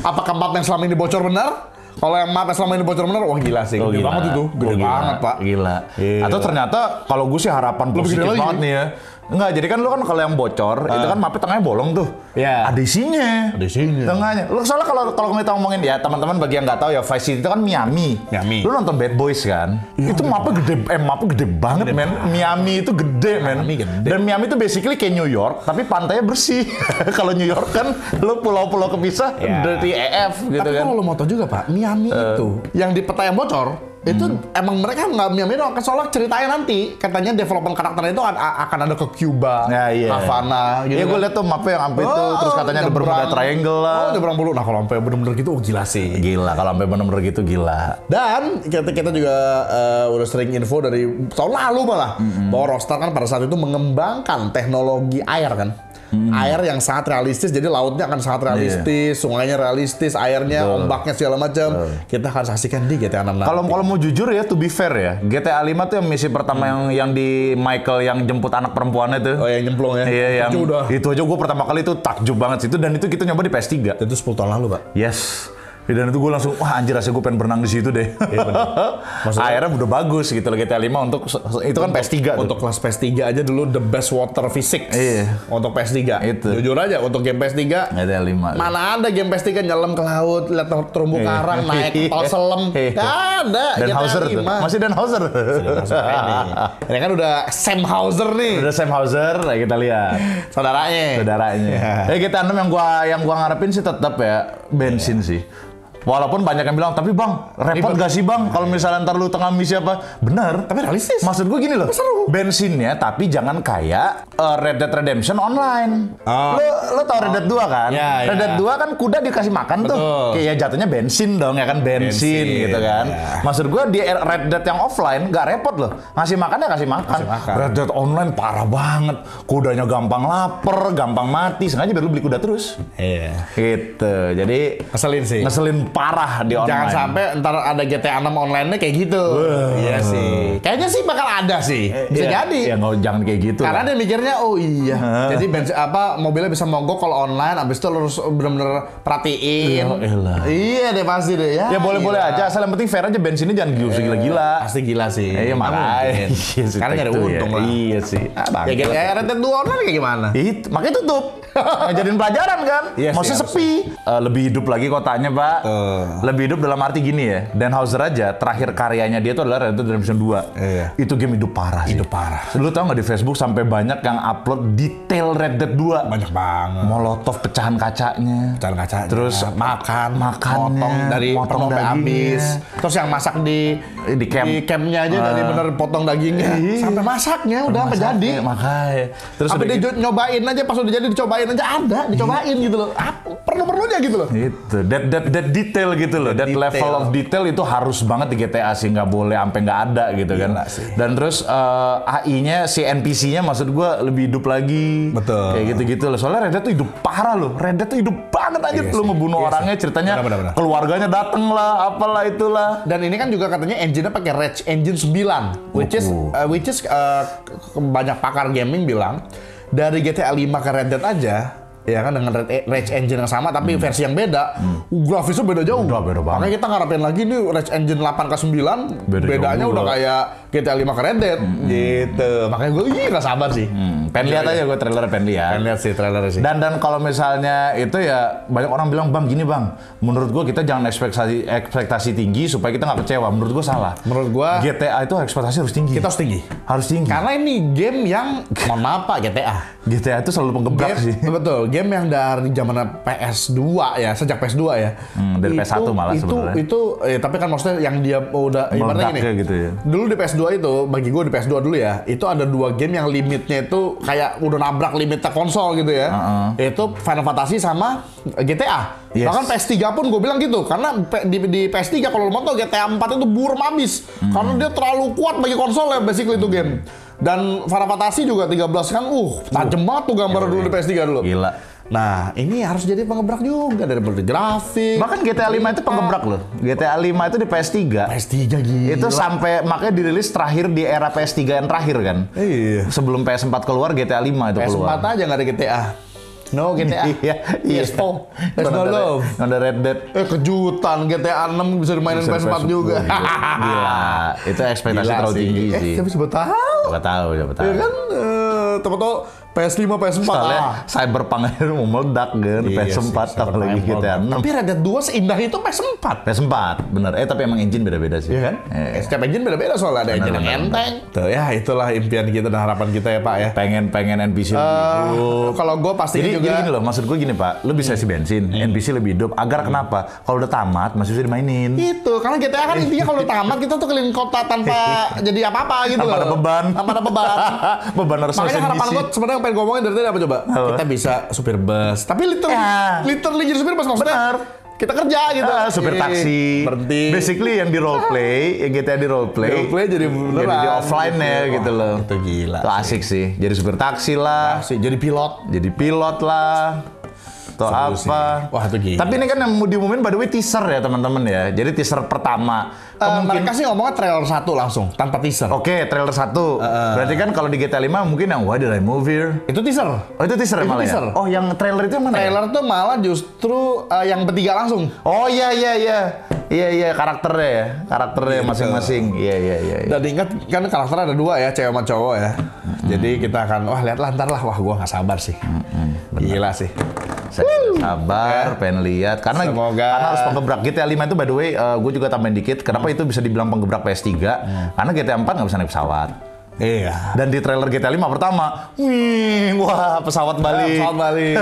Apakah map yang selama ini bocor benar? Kalau yang map yang selama ini bocor benar, wah gila sih. Oh, Gede gila. banget itu. Gede Oh, gila. banget, Pak. Gila. Gila. Atau ternyata kalau gue sih harapan positif banget nih ya. Enggak, jadi kan lu kan kalau yang bocor, itu kan mapnya tengahnya bolong tuh. Iya. Ada isinya. Ada isinya. Tengahnya. Lu soalnya kalau kalau kita ngomongin ya teman-teman bagi yang nggak tahu ya Vice City itu kan Miami. Miami. Lu nonton Bad Boys kan? Iya, itu mapnya gede, eh mapnya gede banget men. Miami itu gede men. Miami gede. Dan Miami itu basically kayak New York, tapi pantainya bersih. kalau New York kan lu pulau-pulau kepisah, Iya. dirty AF gitu Tapi kan. kalau lo mau tahu juga Pak, Miami itu yang di peta yang bocor itu emang mereka nggak Miami doang, soalnya ceritanya nanti katanya development karakternya itu akan ada ke Cuba, Ya, iya. Havana, gitu. Iya, gue kan. liat tuh mapnya yang sampai itu, Oh, terus katanya ada Bermuda nyebrang. Triangle lah. Oh, nyebrang bulu. Nah, kalau sampai bener-bener gitu, oh gila sih. Gila, kalau sampai bener-bener gitu gila. Dan kita, kita juga eh, udah sering info dari tahun lalu malah bahwa Rockstar kan pada saat itu mengembangkan teknologi air kan. Air yang sangat realistis, jadi lautnya akan sangat realistis, sungainya realistis, airnya, ombaknya segala macam. Kita akan saksikan di GTA 6 nanti. Kalau kalau mau jujur ya, to be fair ya, GTA 5 tuh yang misi pertama yang yang di Michael yang jemput anak perempuannya tuh. oh yang nyemplung ya, Iya, yang itu udah. itu aja gue pertama kali itu takjub banget situ dan itu kita nyoba di PS3. Itu 10 tahun lalu, Pak. Yes. Dan itu gue langsung, wah anjir rasanya gue pengen berenang di situ deh. Akhirnya udah bagus gitu loh GTA 5 untuk, itu kan PS3 tuh. Untuk kelas PS3 aja dulu the best water physics. Iya. Untuk PS3. Itu. Jujur aja untuk game PS3 GTA 5. Mana ada game PS3 nyelam ke laut, lihat terumbu Iya. karang, naik kapal selam. Iya. Gak ada. Dan GTA Hauser tuh. 5. Masih Dan Hauser. ini. Kan udah Sam Hauser nih, Udah Sam Hauser, nah kita lihat. saudaranya. saudaranya. Ya. Ya kita enam yang gua yang gua ngarepin sih tetap ya bensin sih. Walaupun banyak yang bilang, tapi bang, repot gak sih bang kalau misalnya ntar lu tengah misi apa? Bener. Tapi realistis. Maksud gue gini loh, Seru. bensinnya tapi jangan kayak uh, Red Dead Redemption online. Oh. Lo, lo tau Red Dead 2 kan? Ya, Red ya. Dead 2 kan kuda dikasih makan tuh. Betul. Kayak jatuhnya bensin dong ya kan, bensin, Bensin, gitu kan. ya. Maksud gue di Red Dead yang offline gak repot loh. Ngasih makan ya kasih makan. Kasih makan. Red Dead online parah banget. Kudanya gampang lapar, gampang mati. Sengaja biar lu beli kuda terus. Iya. Gitu. Jadi Ngeselin sih. ngeselin parah di online. Jangan sampai ntar ada GTA 6 online-nya kayak gitu. Iya sih. Kayaknya sih bakal ada sih. Bisa Iya, jadi. Ya nggak jangan kayak gitu. Karena lah. dia mikirnya oh iya. Jadi bensin apa mobilnya bisa mogok kalau online abis itu harus bener-bener perhatiin. Ya elah. Iya deh pasti deh ya. ya boleh-boleh aja. Asal yang penting fair aja bensinnya jangan gila-gila. Pasti gila sih. Eh, Iya mungkin. Iya sih, Karena nyari itu ya. untung lah. Iya sih. Ah, Ya kayak Red Dead 2 online kayak gimana? Itu, makanya tutup. Ngajarin pelajaran kan? Iya sih, Maksudnya sepi. Eh, lebih hidup lagi kotanya, Pak. Eh. Lebih hidup dalam arti gini ya. Dan Hauser aja, terakhir karyanya dia itu adalah Red Dead Redemption 2. Iya. Itu game hidup parah sih. Hidup parah. Lu tau nggak di Facebook sampai banyak yang upload detail Red Dead 2. Banyak banget. Molotov pecahan kacanya. Pecahan kacanya. Terus makan, makannya, potong dari potong dagingnya. habis. Terus yang masak di Di camp. campnya aja dari Ah. bener potong dagingnya Iya. sampai masaknya udah sampai jadi. Makanya. Terus Sampai udah dia gitu- nyobain aja pas udah jadi dicobain aja ada, dicobain gitu loh. Apa perlu-perlunya gitu loh. Itu, that, that, that detail gitu loh, that detail. level of detail itu harus banget di GTA sih, nggak boleh sampai nggak ada gitu kan. Gila sih. Dan terus eh, AI-nya, si NPC-nya maksud gua lebih hidup lagi. Betul. Kayak gitu-gitu loh. Soalnya Red Dead tuh hidup parah loh. Red Dead tuh hidup banget aja. Iya lu sih. ngebunuh Iya orangnya, sih. ceritanya Benar, benar, benar. keluarganya dateng lah, apalah itulah. Dan ini kan juga katanya engine-nya pakai Rage Engine 9, which is uh, which is uh, banyak pakar gaming bilang dari GTA 5 ke Red Dead aja ya kan dengan Red- Rage Engine yang sama tapi versi yang beda, uh, grafisnya beda jauh. Hmm. Udah, beda banget. Makanya kita ngarepin lagi nih Rage Engine 8 ke 9 Beda bedanya jauh udah kayak GTA 5 ke Red Dead gitu. Makanya gue ih gak sabar sih. Hmm, pengen lihat aja gue trailer pengen lihat. Pengen lihat sih trailernya sih. Dan dan kalau misalnya itu ya banyak orang bilang bang gini bang, menurut gua kita jangan ekspektasi ekspektasi tinggi supaya kita nggak kecewa. Menurut gua salah. Menurut gua GTA itu ekspektasi harus tinggi. kita harus tinggi. harus tinggi. Karena ini game yang mohon maaf Pak GTA. GTA itu selalu penggebrak Game- sih. Betul, game yang dari zaman PS2 ya, sejak PS2 ya. Hmm, dari PS1 malah itu, sebenarnya. Itu, eh, tapi kan maksudnya yang dia udah ibaratnya gini. gitu ya. Dulu di PS2 itu, bagi gue di PS2 dulu ya, itu ada dua game yang limitnya itu kayak udah nabrak limitnya konsol gitu ya. Uh-uh. Itu Final Fantasy sama GTA. Yes. Bahkan PS3 pun gue bilang gitu, karena di, di PS3 kalau lo mau tau GTA 4 itu buram habis. Hmm. Karena dia terlalu kuat bagi konsol ya basically itu game. Dan Final Fantasy juga 13 kan, uh, tajam banget tuh gambar dulu di PS3 dulu. Gila. Nah, ini harus jadi pengebrak juga dari multi grafik. Bahkan GTA 5 itu pengebrak loh. GTA 5 itu di PS3. PS3 gila. Itu sampai makanya dirilis terakhir di era PS3 yang terakhir kan. Iya. Sebelum PS4 keluar GTA 5 itu PS4 keluar. aja nggak ada GTA. No GTA. Iya, iya. PS4. There's no love. Ada Red Dead. Eh kejutan GTA 6 bisa dimainin Bisa di PS4 juga. Gila. Itu ekspektasi terlalu sih. tinggi eh, sih. Tapi siapa tahu. Gak tahu, siapa tahu. Ya kan eh tahu-tahu PS5, PS4 Soalnya ah. Cyberpunk itu mau meledak kan, Iya PS4 sih, apalagi. GTA 6. Tapi Red Dead 2 seindah itu PS4. PS4, bener. Eh tapi emang engine beda-beda sih. Iya kan? Eh, Eh, Setiap engine beda-beda soalnya ada engine yang enteng. Tuh ya itulah impian kita dan harapan kita ya Pak ya. pengen pengen NPC lebih Eh, hidup. kalau gue pasti Jadi, juga jadi gini loh, maksud gue gini pak, lu bisa isi bensin, Hmm. NPC lebih hidup. Agar kenapa? Kalau udah tamat masih bisa dimainin. Itu, karena GTA kan intinya kalau tamat kita tuh keliling kota tanpa jadi apa-apa gitu Tanpa loh. ada beban. Tanpa ada beban. Beban harus Makanya harapan gue sebenarnya pengen ngomongin dari tadi apa coba? Kita bisa supir bus. Tapi literally, Ya. literally jadi supir bus maksudnya. Benar. Kita kerja gitu. Ah, supir Ih, taksi. Berhenti. Basically yang di role play, yang GTA di role play. Role play jadi beneran. Jadi di offline ya gitu loh. itu gila Itu asik sih. Jadi supir taksi lah, Sih, jadi pilot. jadi pilot lah. Atau Seru apa. sih. Wah, itu gila. Tapi ini kan yang mau diumumin by the way teaser ya teman-teman ya. Jadi teaser pertama. Eh, Kemungkin- mereka sih ngomongnya trailer satu langsung tanpa teaser. Oke, trailer satu. Berarti kan kalau di GTA 5 mungkin yang Why did I move here? Itu teaser. Oh itu teaser ya Itu malah teaser. ya? Oh yang trailer itu yang mana ya? Trailer tuh malah justru eh, yang bertiga langsung. Oh iya iya iya. Iya iya karakternya ya. Karakternya Gitu. masing-masing. Iya iya iya. iya. Dan ingat kan karakternya ada dua ya, cewek sama cowok ya. Jadi kita akan wah lihat lah ntar lah, wah gua nggak sabar sih. Gila sih. Saya sabar, pengen lihat karena. Semoga. karena harus penggebrak GTA 5 itu by the way, gue juga tambahin dikit. Kenapa itu bisa dibilang penggebrak PS3? Karena GTA 4 nggak bisa naik pesawat. Iya. Dan di trailer GTA 5 pertama, wih, wah pesawat balik. Pesawat balik.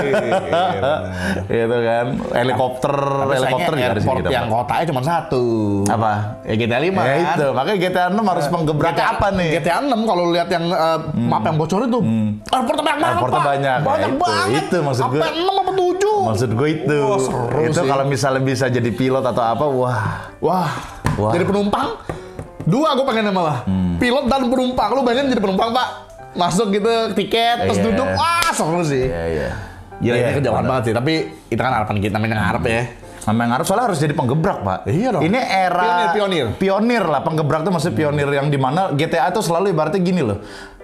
gitu kan, helikopter, helikopter juga airport GTA yang 4. kotanya cuma satu. Apa? Ya GTA 5 Ya kan. itu, makanya GTA 6 harus penggebrak GTA apa nih? GTA 6 kalau lihat yang eh, map yang bocor itu, airportnya banyak banget. Airportnya Pak. banyak, ya Banyak itu. banget. Itu maksud gue. Sampai 6 apa 7. Maksud gue itu, Wah, seru itu kalau misalnya bisa jadi pilot atau apa, wah, Wah. Wah. Jadi penumpang dua gue pengen malah. Hmm. Pilot dan penumpang. Lu bayangin jadi penumpang, Pak. Masuk gitu tiket terus Iya. duduk. Wah, seru sih. iya iya. Gila Iya, ini kejauhan banget sih, tapi itu kan harapan kita namanya ngarep ya. Sama yang Arab soalnya harus jadi penggebrak, Pak. Iya dong. Ini era Pionir, pionir. Pionir lah, penggebrak tuh maksudnya pionir yang di mana GTA itu selalu ibaratnya gini loh.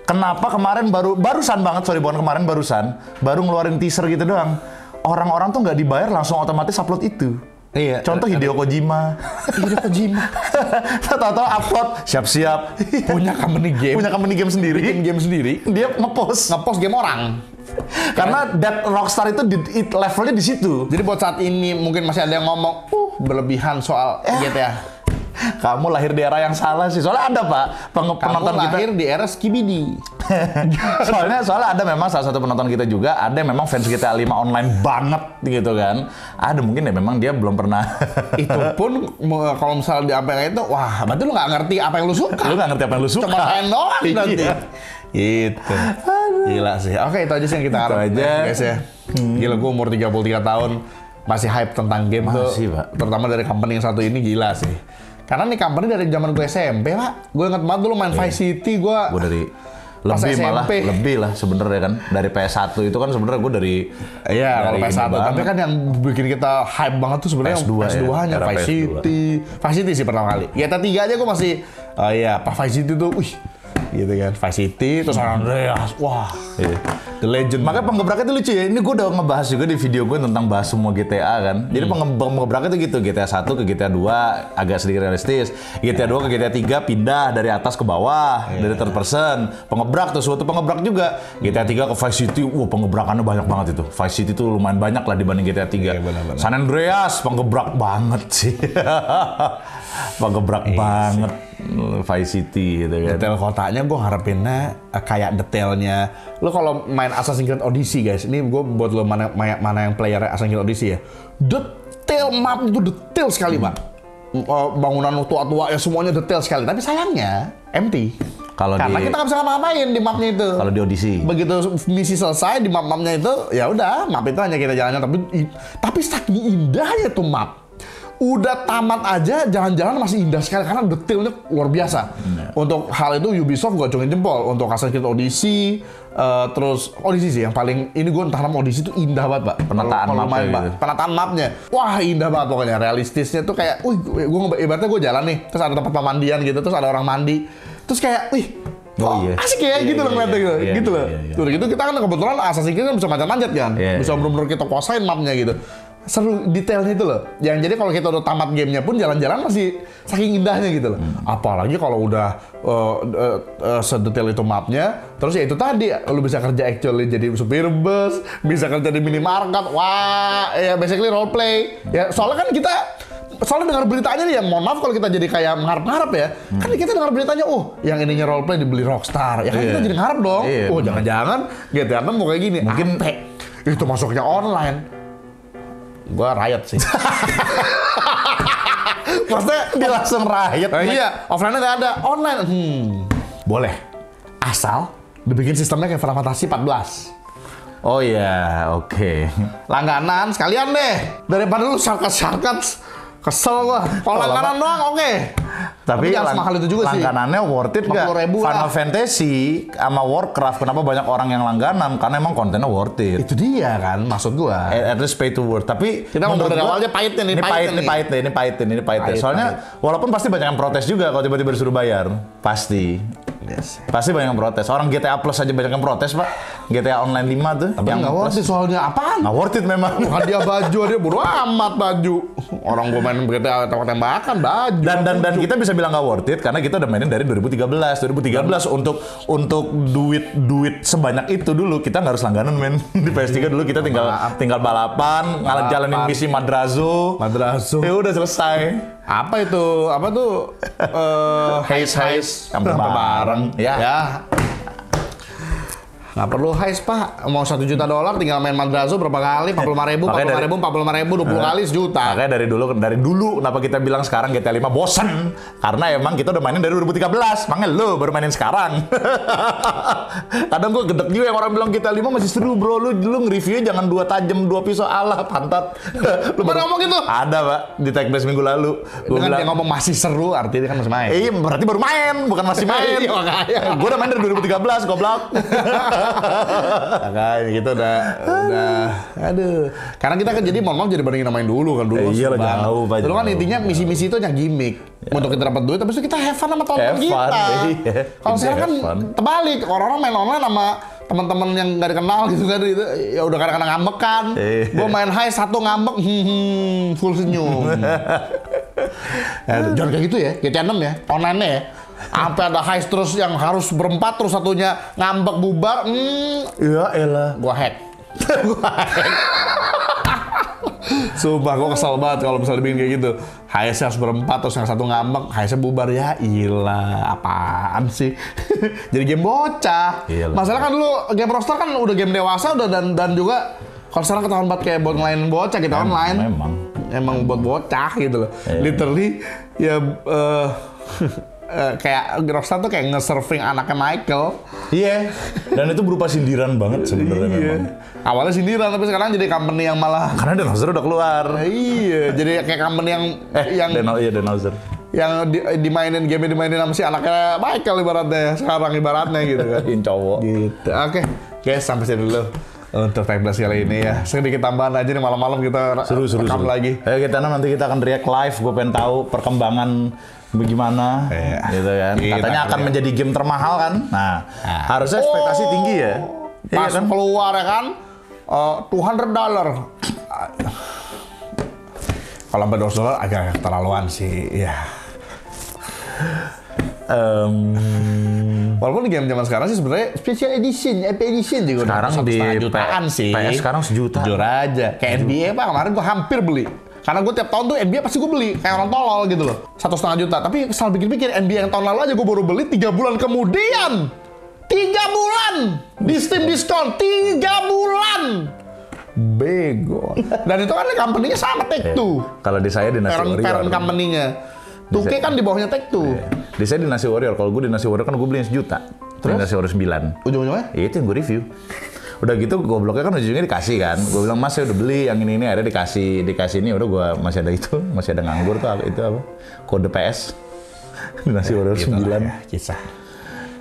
Kenapa kemarin baru barusan banget, sorry bukan kemarin barusan, baru ngeluarin teaser gitu doang. Orang-orang tuh nggak dibayar langsung otomatis upload itu. Iya. Contoh Hideo Kojima. Hideo Kojima Tahu-tahu upload, siap-siap. punya company game, Punya company game sendiri. bikin game sendiri, Dia ngepost. ngepost game orang. Karena that Rockstar itu di, it- levelnya di situ. Jadi buat saat ini mungkin masih ada yang ngomong, uh berlebihan soal GTA. Kamu lahir di era yang salah sih. Soalnya ada pak peng- Kamu penonton kita. lahir di era Skibidi. soalnya soalnya ada memang salah satu penonton kita juga ada yang memang fans GTA 5 online banget gitu kan. Ada mungkin ya memang dia belum pernah. itu pun kalau misalnya di apa itu, wah berarti lu nggak ngerti apa yang lu suka. lu nggak ngerti apa yang lu suka. Cuma main doang Iya. nanti. Gitu. Gila sih. Oke, itu aja sih yang kita Itu harapin aja. guys ya. Gila gue umur 33 tahun masih hype tentang game tuh. Masih, Pak. Terutama dari company yang satu ini gila sih. Karena nih company dari zaman gue SMP, Pak. Gue inget banget dulu main Vice City, gue Gue dari lebih malah SMP. lebih lah sebenarnya kan dari PS1 itu kan sebenarnya gue dari Iya, kalau dari PS1. ini Tapi kan yang bikin kita hype banget tuh sebenarnya PS2 PS2 ya, nya era Vice PS2. City. Vice City sih pertama kali. GTA 3 aja gue masih oh iya, pas Vice City tuh, wih, gitu kan. Vice City terus San Andreas. Wah, Iya. The Legend. Makanya penggebraknya itu lucu ya. Ini gue udah ngebahas juga di video gue tentang bahas semua GTA kan. Hmm. Jadi penge- penggebraknya itu gitu. GTA 1 ke GTA 2 agak sedikit realistis. GTA 2 ke GTA 3 pindah dari atas ke bawah. Iya. Dari third person. Pengebrak tuh suatu pengebrak juga. GTA 3 ke Vice City. Wah pengebrakannya banyak banget itu. Vice City tuh lumayan banyak lah dibanding GTA 3. Iya, benar-benar. San Andreas pengebrak banget sih. pengebrak Iya banget. Vice City gitu kan. detail kotanya gue harapinnya eh, kayak detailnya. Lo kalau main Assassin's Creed Odyssey guys ini gue buat lo mana mana mana yang player Assassin's Creed Odyssey ya. Detail map itu detail sekali pak Eh, bangunan tua-tua ya semuanya detail sekali. Tapi sayangnya empty. Kalau karena di- kita nggak bisa ngapa-ngapain di mapnya itu. Kalau di Odyssey. begitu misi selesai di map-mapnya itu ya udah map itu hanya kita jalannya. Tapi tapi saking indahnya tuh map udah tamat aja jalan-jalan masih indah sekali karena detailnya luar biasa. Untuk hal itu Ubisoft gue acungin jempol untuk Assassin's Creed Odyssey eh, terus Odyssey sih yang paling ini gue entah nama Odyssey itu indah banget, Pak. Penataan Kalau- kalau mapnya main, Pak. gitu. Penataan mapnya. Wah, indah banget pokoknya. Realistisnya tuh kayak, wih, gue ibaratnya gue jalan nih, terus ada tempat pemandian gitu, terus ada orang mandi. Terus kayak, wih, Oh, iya. asik ya Iya, gitu loh iya, ngeliatnya iya, gitu, iya, gitu iya, loh. iya, iya. Udah gitu kita kan kebetulan Assassin's Creed kan bisa manjat-manjat kan, Iya, bisa iya. bener-bener kita kuasain mapnya gitu. Seru detailnya itu loh. Yang jadi kalau kita udah tamat gamenya pun jalan-jalan masih saking indahnya gitu loh. Hmm. Apalagi kalau udah uh, uh, uh, sedetail itu mapnya, terus ya itu tadi lu bisa kerja actually jadi supir bus, bisa kerja di minimarket, wah ya basically role play. Ya soalnya kan kita soalnya dengar beritanya nih ya mohon maaf kalau kita jadi kayak mengharap-harap ya kan kita dengar beritanya oh yang ininya role play dibeli Rockstar ya kan Iya. kita jadi ngarep dong Iya, oh jangan-jangan GTA 6 mau kayak gini Mungkin- Ape. itu masuknya online gua riot sih. Maksudnya Dia langsung riot. Eh, iya. Offline nggak ada. online. Hmm. Boleh. asal dibikin sistemnya kayak Final Fantasy 14 Oh iya, oke. langganan sekalian deh. Daripada lu shortcut-shortcut kesel gua kalau langganan doang oke Tapi, jangan lang- semahal itu juga sih langganannya worth it gak? 50 ribu Final lah. Fantasy sama Warcraft, kenapa banyak orang yang langganan? Karena emang kontennya worth it. itu dia kan maksud gua At at least pay to worth. Tapi Kita ngomong menurut dari awalnya pahitnya nih, ini pahit, ini pahit, ini pahit, ini pahit. nih. Pahit, Soalnya walaupun pasti banyak yang protes juga kalau tiba-tiba disuruh bayar, pasti. Yes. Pasti banyak yang protes. Orang GTA Plus aja banyak yang protes, Pak. GTA Online 5 tuh. Tapi nggak worth it soalnya apaan? Nggak worth it memang. Hadiah baju dia bodo amat baju. Orang gua main GTA tembak tembakan baju. dan dan dan kita bisa bilang nggak worth it karena kita udah mainin dari 2013 2013 untuk untuk duit duit sebanyak itu dulu kita nggak harus langganan men di PS3 dulu kita tinggal tinggal balapan ngalah jalanin misi madrazo Madraso. ya udah selesai Apa itu? Apa tuh? Haze Haze sampai bareng ya, ya. Nggak perlu heist pak, mau satu juta dolar tinggal main madrazo berapa kali? 45 ribu, 45 Makanya dari- ribu, 45 ribu, 20 kali sejuta. Makanya dari dulu dari dulu kenapa kita bilang sekarang GTA 5 bosen karena emang kita udah mainin dari 2013 makanya lu baru mainin sekarang kadang gue gedek juga yang orang bilang GTA 5 masih seru bro lu lu nge-reviewnya jangan dua tajam dua pisau alah pantat lu Baru ngomong gitu? ada pak di tag base minggu lalu gue Dengan dia bilang ngomong masih seru, artinya kan masih main. Eh, berarti baru main, bukan masih main. Iya, makanya. gue udah main dari 2013, goblok. Makanya kita udah, udah, aduh. Karena kita kan jadi mohon maaf jadi bandingin yang dulu kan dulu. Eh, iya lah, jauh, Pak, Dulu kan intinya misi-misi itu hanya gimmick. Untuk kita dapat duit, itu kita have fun sama fun, kita. iya. Kalau sekarang kan terbalik, orang-orang main online sama teman-teman yang gak dikenal gitu kan itu ya udah kadang-kadang ngambek kan Iya. gue main high satu ngambek hmm, hmm, full senyum ya, jangan kayak gitu ya GTA 6 ya online ya sampai ada high terus yang harus berempat terus satunya ngambek bubar hmm, Ya elah. gua hack. gua hack. Sumpah gua kesel banget kalau misalnya bikin kayak gitu. HS harus berempat terus yang satu ngambek, HS bubar ya ilah apaan sih? Jadi game bocah. Iyalah. Masalah kan dulu game Rockstar kan udah game dewasa udah dan dan juga kalau sekarang ketahuan banget kayak buat ngelainin bocah kita online. memang. Emang buat bocah gitu loh. Iya. Literally ya eh, eh, kayak Rockstar tuh kayak nge-surfing anaknya Michael. Iya. Dan itu berupa sindiran banget sebenarnya Iya. memang. Awalnya sindiran tapi sekarang jadi company yang malah Karena Denosaur udah keluar. iya, jadi kayak company yang Eh, yang Deno, iya Denosaur. yang di, dimainin game dimainin sama si anaknya Michael ibaratnya sekarang ibaratnya gitu kan. Yang cowok. gitu. Oke, guys sampai sini dulu untuk Blast kali ini ya. Sedikit tambahan aja nih malam-malam kita Seru, seru, rekam seru. lagi. Ayo kita nanti kita akan react live. Gue pengen tahu perkembangan bagaimana, Iya. gitu kan. Kita Katanya akan lihat. menjadi game termahal kan. Nah, Nah. harusnya ekspektasi Oh. tinggi ya. Iya Pas kan? keluar ya kan, uh, 200 dollar. Kalau 400 dolar agak terlaluan sih, ya. Em, Walaupun di game zaman sekarang sih sebenarnya special edition, EP edition juga udah Sekarang di jutaan P- sih. PS sekarang sejuta. Jujur aja. Kayak NBA pak kemarin gue hampir beli. Karena gue tiap tahun tuh NBA pasti gue beli kayak orang tolol gitu loh. Satu setengah juta. Tapi kesal pikir-pikir NBA yang tahun lalu aja gue baru beli tiga bulan kemudian. Tiga bulan di Steam diskon tiga bulan. Bego. Dan itu kan company-nya sama Take Two. kalau di saya dinasti Parent, warrior. parent company-nya. Tuke kan di bawahnya Take Two. Di saya dinasti warrior. Kalau gue dinasti warrior kan gue belinya sejuta. Terus? Dinasti warrior 9. Ujung-ujungnya Ya, itu yang gue review. Udah gitu gobloknya kan ujungnya dikasih kan. Gue bilang mas saya udah beli yang ini ini ada dikasih dikasih ini udah gue masih ada itu masih ada nganggur tuh itu apa kode PS nasi order Gitu sembilan ya, kisah.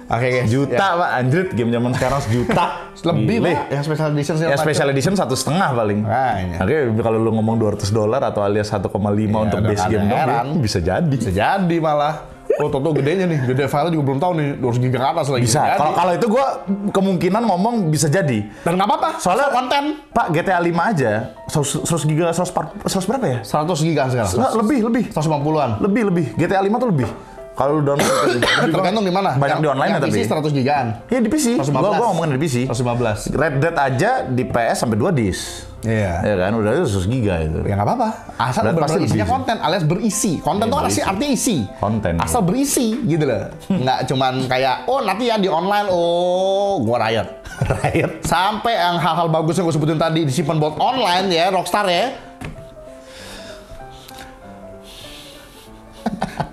Oke guys. juta pak anjrit game zaman sekarang sejuta Ya. Lebih pak. Yang special edition Ya macam. special edition satu setengah paling. Makanya. Oke, kalau lu ngomong 200 dolar atau alias 1,5 untuk udah base game dong, heran. bisa jadi. Bisa jadi malah. Oh, toto gedenya nih. Gede file juga belum tahu nih. 200 giga ke atas lagi. Bisa. Kalau kalau itu gua kemungkinan ngomong bisa jadi. Dan nggak apa-apa. Soalnya konten. Pak GTA 5 aja 100, 100 giga 100, 100 berapa ya? 100 giga sekarang. Nggak, lebih, lebih. 150-an. Lebih, lebih. GTA 5 tuh lebih. Kalau lu download. Tergantung di mana. Banyak Yang- di online yang ya tapi. PC 100 gigaan. Iya di PC. 115. Gua, gua ngomongin di PC. 115. Red Dead aja di PS sampai 2 disk. Iya. Ya kan, udah itu 100 giga itu. Ya nggak apa-apa. Asal Berarti pasti isinya konten, alias berisi. Konten Iya, tuh berisi. arti artinya isi. Konten, Asal berisi gitu loh. Nggak cuman kayak oh nanti ya di online oh gua riot. riot. Sampai yang hal-hal bagus yang gue sebutin tadi disimpan buat online ya Rockstar ya.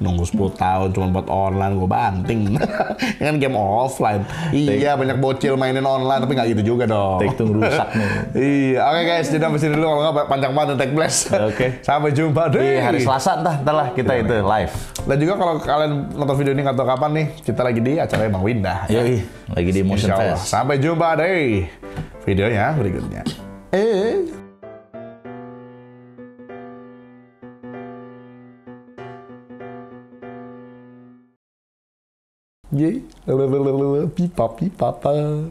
Nunggu 10 tahun cuma buat online gue banting. kan game offline. Iya banyak bocil mainin online tapi nggak gitu juga dong. Take Two rusak nih. Iya, oke guys, jadi sampai sini dulu kalau nggak panjang banget take blast. Oke. Sampai jumpa deh. Di hari Selasa entah, entah lah kita itu live. Dan juga kalau kalian nonton video ini nggak tahu kapan nih, kita lagi di acara Bang Winda. Yoi, lagi di Motion. Fest. Sampai jumpa deh videonya berikutnya. Eh. Ye, pipa pipa.